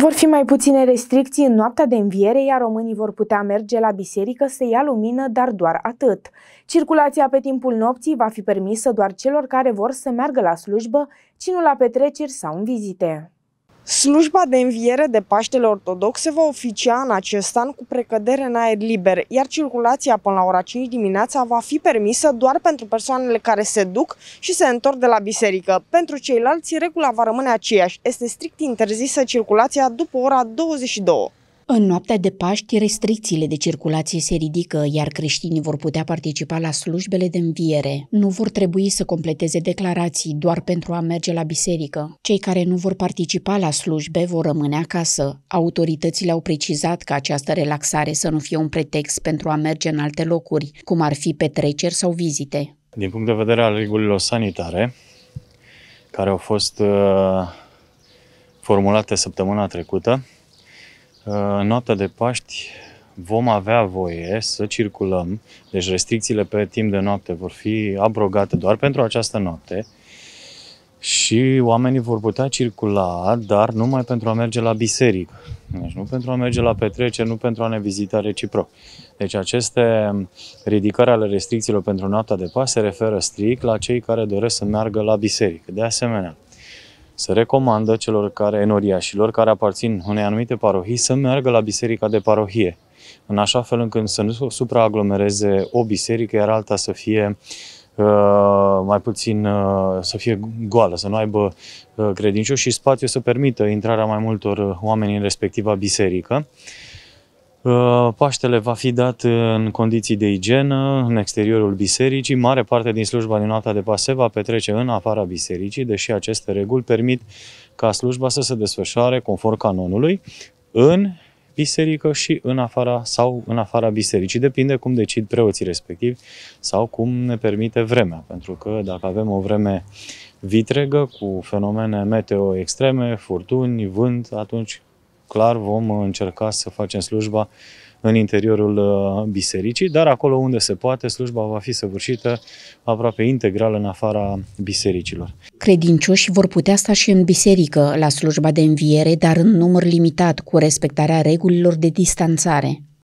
Vor fi mai puține restricții în noaptea de înviere, iar românii vor putea merge la biserică să ia lumină, dar doar atât. Circulația pe timpul nopții va fi permisă doar celor care vor să meargă la slujbă, ci nu la petreceri sau în vizite. Slujba de înviere de Paștele Ortodoxe va oficia în acest an cu precădere în aer liber, iar circulația până la ora 5 dimineața va fi permisă doar pentru persoanele care se duc și se întorc de la biserică. Pentru ceilalți, regula va rămâne aceeași. Este strict interzisă circulația după ora 22. În noaptea de Paști, restricțiile de circulație se ridică, iar creștinii vor putea participa la slujbele de înviere. Nu vor trebui să completeze declarații doar pentru a merge la biserică. Cei care nu vor participa la slujbe vor rămâne acasă. Autoritățile au precizat că această relaxare să nu fie un pretext pentru a merge în alte locuri, cum ar fi petreceri sau vizite. Din punct de vedere al regulilor sanitare, care au fost uh, formulate săptămâna trecută, în noaptea de Paști vom avea voie să circulăm, deci restricțiile pe timp de noapte vor fi abrogate doar pentru această noapte și oamenii vor putea circula, dar numai pentru a merge la biserică. Deci nu pentru a merge la petreceri, nu pentru a ne vizita reciproc. Deci aceste ridicări ale restricțiilor pentru noaptea de Paști se referă strict la cei care doresc să meargă la biserică. De asemenea, se recomandă celor care, enoriașilor care aparțin unei anumite parohii să meargă la biserica de parohie, în așa fel încât să nu supraaglomereze o biserică, iar alta să fie uh, mai puțin, uh, să fie goală, să nu aibă uh, credincioși și spațiu să permită intrarea mai multor oameni în respectiva biserică. Uh, Paștele va fi dat în condiții de igienă, în exteriorul bisericii. Mare parte din slujba din noaptea de pase va petrece în afara bisericii, deși aceste reguli permit ca slujba să se desfășoare conform canonului în biserică și în afara sau în afara bisericii. Depinde cum decid preoții respectivi sau cum ne permite vremea. Pentru că dacă avem o vreme vitregă cu fenomene meteo extreme, furtuni, vânt, atunci clar vom încerca să facem slujba în interiorul uh, bisericii, dar acolo unde se poate, slujba va fi săvârșită aproape integral în afara bisericilor. Credincioși vor putea sta și în biserică la slujba de înviere, dar în număr limitat, cu respectarea regulilor de distanțare.